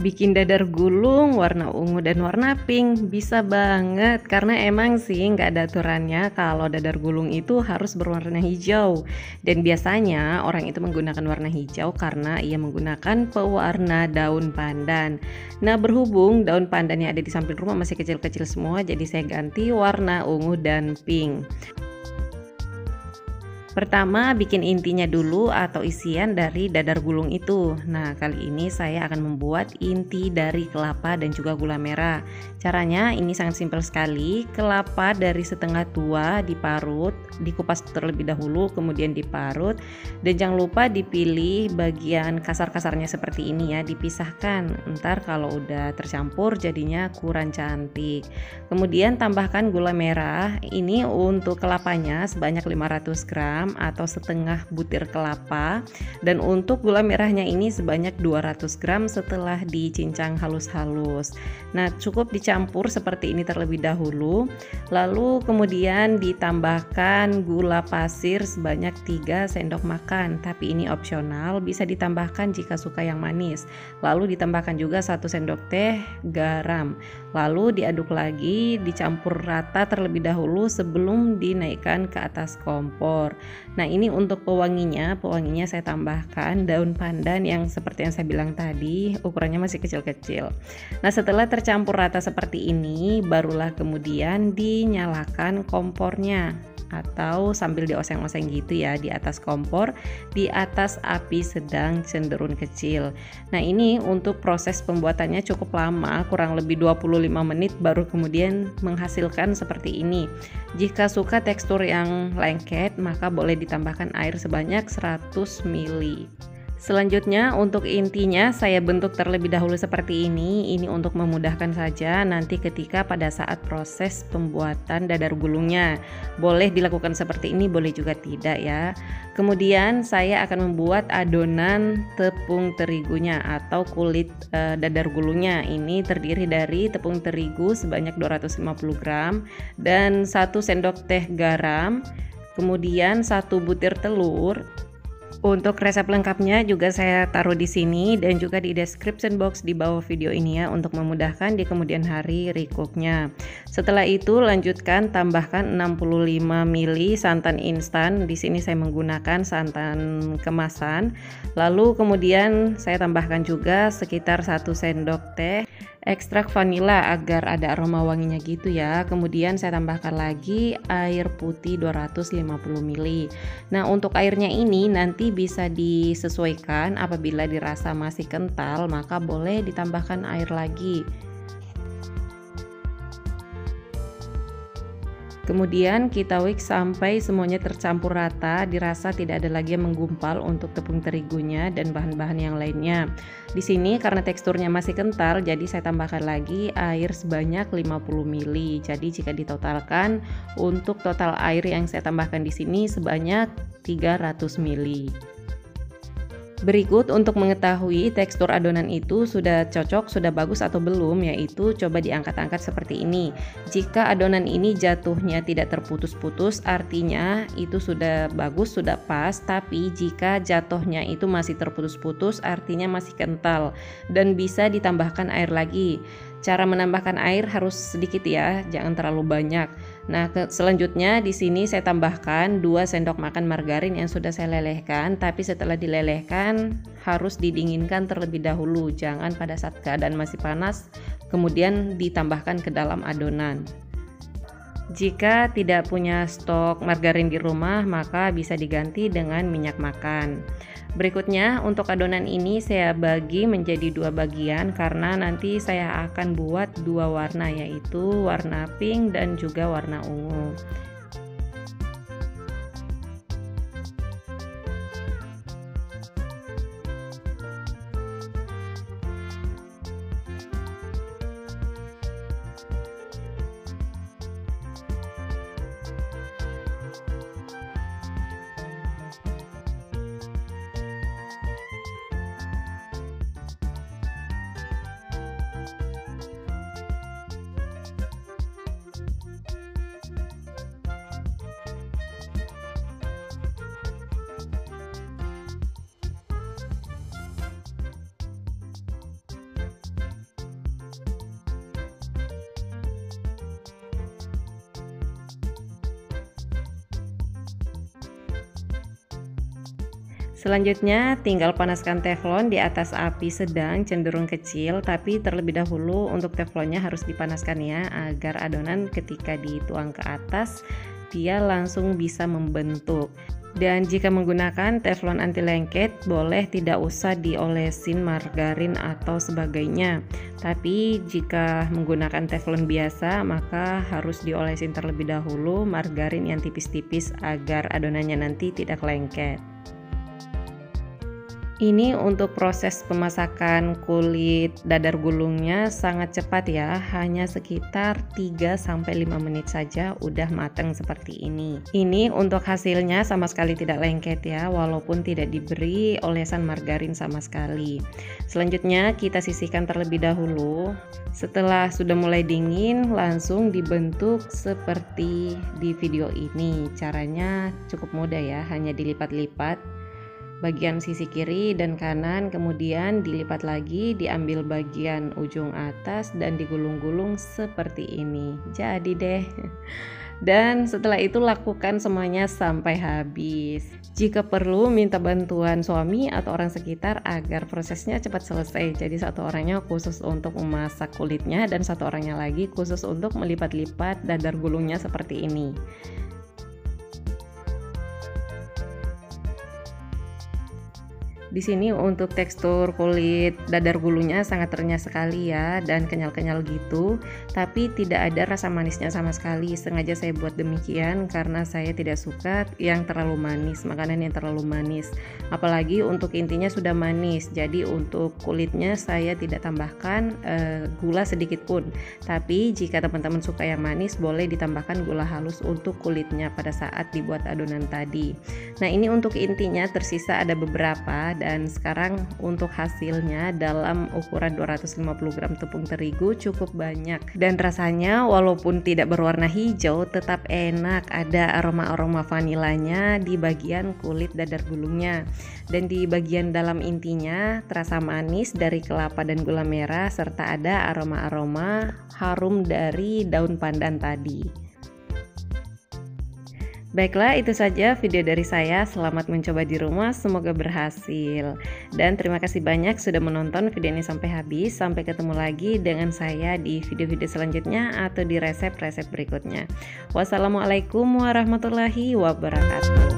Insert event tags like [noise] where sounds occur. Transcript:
bikin dadar gulung warna ungu dan warna pink. Bisa banget karena emang sih nggak ada aturannya kalau dadar gulung itu harus berwarna hijau. Dan biasanya orang itu menggunakan warna hijau karena ia menggunakan pewarna daun pandan. Nah berhubung daun pandan yang ada di samping rumah masih kecil-kecil semua jadi saya ganti warna ungu dan pink Pertama, bikin intinya dulu atau isian dari dadar gulung itu. Nah, kali ini saya akan membuat inti dari kelapa dan juga gula merah. Caranya ini sangat simpel sekali. Kelapa dari setengah tua diparut, dikupas terlebih dahulu, kemudian diparut. Dan jangan lupa dipilih bagian kasar-kasarnya seperti ini ya, dipisahkan. Ntar kalau udah tercampur jadinya kurang cantik. Kemudian tambahkan gula merah. Ini untuk kelapanya sebanyak 500 gram gram atau setengah butir kelapa. Dan untuk gula merahnya ini sebanyak 200 gram setelah dicincang halus-halus. Nah cukup dicampur seperti ini terlebih dahulu. Lalu kemudian ditambahkan gula pasir sebanyak 3 sendok makan. Tapi ini opsional bisa ditambahkan jika suka yang manis. Lalu ditambahkan juga 1 sendok teh garam. Lalu diaduk lagi dicampur rata terlebih dahulu sebelum dinaikkan ke atas kompor Nah, ini untuk pewanginya, pewanginya saya tambahkan daun pandan yang seperti yang saya bilang tadi, ukurannya masih kecil-kecil. Nah, setelah tercampur rata seperti ini, barulah kemudian dinyalakan kompornya atau sambil dioseng-oseng gitu ya di atas kompor di atas api sedang cenderung kecil. Nah, ini untuk proses pembuatannya cukup lama, kurang lebih 25 menit baru kemudian menghasilkan seperti ini. Jika suka tekstur yang lengket, maka boleh ditambahkan air sebanyak 100 ml. Selanjutnya untuk intinya saya bentuk terlebih dahulu seperti ini. Ini untuk memudahkan saja nanti ketika pada saat proses pembuatan dadar gulungnya. Boleh dilakukan seperti ini boleh juga tidak ya. Kemudian saya akan membuat adonan tepung terigunya atau kulit e, dadar gulungnya. Ini terdiri dari tepung terigu sebanyak 250 gram Dan 1 sendok teh garam Kemudian satu butir telur untuk resep lengkapnya juga saya taruh di sini dan juga di description box di bawah video ini ya untuk memudahkan di kemudian hari recooknya. Setelah itu lanjutkan tambahkan 65 ml santan instan. Di sini saya menggunakan santan kemasan. Lalu kemudian saya tambahkan juga sekitar 1 sendok teh ekstrak vanila agar ada aroma wanginya gitu ya. Kemudian saya tambahkan lagi air putih 250 ml nah untuk airnya ini nanti bisa disesuaikan. Apabila dirasa masih kental maka boleh ditambahkan air lagi Kemudian kita whisk sampai semuanya tercampur rata, dirasa tidak ada lagi yang menggumpal untuk tepung terigunya dan bahan-bahan yang lainnya. Di sini karena teksturnya masih kental, jadi saya tambahkan lagi air sebanyak 50 ml. Jadi jika ditotalkan untuk total air yang saya tambahkan di sini sebanyak 300 ml. Berikut untuk mengetahui tekstur adonan itu sudah cocok, sudah bagus atau belum, yaitu coba diangkat-angkat seperti ini. Jika adonan ini jatuhnya tidak terputus-putus, artinya itu sudah bagus, sudah pas. Tapi jika jatuhnya itu masih terputus-putus, artinya masih kental dan bisa ditambahkan air lagi. Cara menambahkan air harus sedikit ya, jangan terlalu banyak. Nah, ke, selanjutnya di sini saya tambahkan 2 sendok makan margarin yang sudah saya lelehkan, tapi setelah dilelehkan harus didinginkan terlebih dahulu. Jangan pada saat keadaan masih panas kemudian ditambahkan ke dalam adonan. Jika tidak punya stok margarin di rumah, maka bisa diganti dengan minyak makan. Berikutnya, untuk adonan ini saya bagi menjadi dua bagian karena nanti saya akan buat dua warna, yaitu warna pink dan juga warna ungu. Selanjutnya tinggal panaskan teflon di atas api sedang cenderung kecil tapi terlebih dahulu untuk teflonnya harus dipanaskan ya agar adonan ketika dituang ke atas dia langsung bisa membentuk. Dan jika menggunakan teflon anti lengket, boleh tidak usah diolesin margarin atau sebagainya. Tapi jika menggunakan teflon biasa, maka harus diolesin terlebih dahulu margarin yang tipis-tipis agar adonannya nanti tidak lengket. Ini untuk proses pemasakan kulit dadar gulungnya sangat cepat ya, hanya sekitar 3-5 menit saja udah mateng seperti ini. Ini untuk hasilnya sama sekali tidak lengket ya, walaupun tidak diberi olesan margarin sama sekali. Selanjutnya kita sisihkan terlebih dahulu. Setelah sudah mulai dingin, langsung dibentuk seperti di video ini. Caranya cukup mudah ya, hanya dilipat-lipat bagian sisi kiri dan kanan kemudian dilipat lagi diambil bagian ujung atas dan digulung-gulung seperti ini. Jadi deh. [laughs] Dan setelah itu lakukan semuanya sampai habis. Jika perlu minta bantuan suami atau orang sekitar agar prosesnya cepat selesai. Jadi satu orangnya khusus untuk memasak kulitnya dan satu orangnya lagi khusus untuk melipat-lipat dadar gulungnya seperti ini Di sini untuk tekstur kulit dadar gulunya sangat renyah sekali ya dan kenyal-kenyal gitu, tapi tidak ada rasa manisnya sama sekali. Sengaja saya buat demikian karena saya tidak suka yang terlalu manis, makanan yang terlalu manis. Apalagi untuk intinya sudah manis. Jadi untuk kulitnya saya tidak tambahkan uh, gula sedikit pun. Tapi jika teman-teman suka yang manis boleh ditambahkan gula halus untuk kulitnya pada saat dibuat adonan tadi. Nah, ini untuk intinya tersisa ada beberapa dan sekarang untuk hasilnya dalam ukuran 250 gram tepung terigu cukup banyak. Dan rasanya walaupun tidak berwarna hijau tetap enak. Ada aroma-aroma vanilanya di bagian kulit dadar gulungnya. Dan di bagian dalam intinya terasa manis dari kelapa dan gula merah serta ada aroma-aroma harum dari daun pandan tadi. Baiklah, itu saja video dari saya. Selamat mencoba di rumah, semoga berhasil. Dan terima kasih banyak sudah menonton video ini sampai habis. Sampai ketemu lagi dengan saya di video-video selanjutnya atau di resep-resep berikutnya. Wassalamualaikum warahmatullahi wabarakatuh.